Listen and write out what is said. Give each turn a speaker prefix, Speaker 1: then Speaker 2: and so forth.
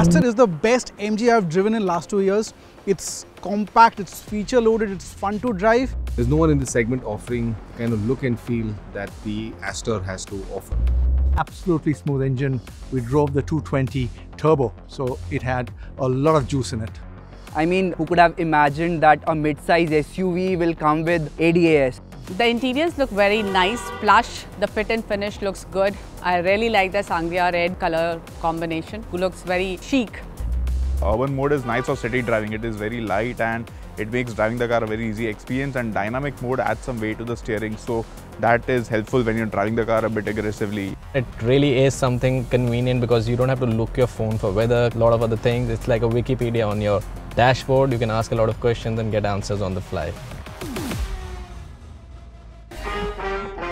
Speaker 1: Astor is the best MG I've driven in last two years. It's compact, it's feature loaded, it's fun to drive.
Speaker 2: There's no one in this segment offering kind of look and feel that the Astor has to offer.
Speaker 3: absolutely smooth engine. We drove the 220 turbo, so it had a lot of juice in it.
Speaker 4: I mean, who could have imagined that a mid-size SUV will come with ADAS?
Speaker 5: The interiors look very nice, plush. The fit and finish looks good. I really like the Sangria red color combination. It looks very chic.
Speaker 6: Urban mode is nice for city driving. It is very light and it makes driving the car a very easy experience and dynamic mode adds some weight to the steering so that is helpful when you're driving the car a bit aggressively.
Speaker 7: It really is something convenient because you don't have to look your phone for weather, a lot of other things. It's like a Wikipedia on your dashboard. You can ask a lot of questions and get answers on the fly. Música